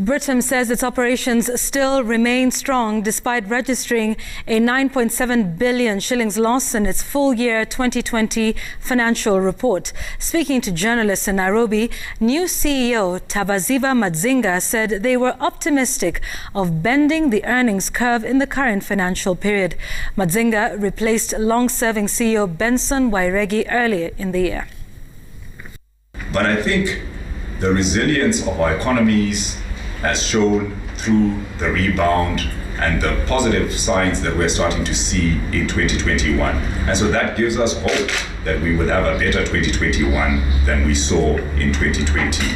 Britam says its operations still remain strong despite registering a 9.7 billion shillings loss in its full year 2020 financial report. Speaking to journalists in Nairobi, new CEO Tavaziva Madzinga said they were optimistic of bending the earnings curve in the current financial period. Madzinga replaced long-serving CEO Benson Wairegi earlier in the year. But I think the resilience of our economies as shown through the rebound and the positive signs that we're starting to see in 2021. And so that gives us hope that we will have a better 2021 than we saw in 2020.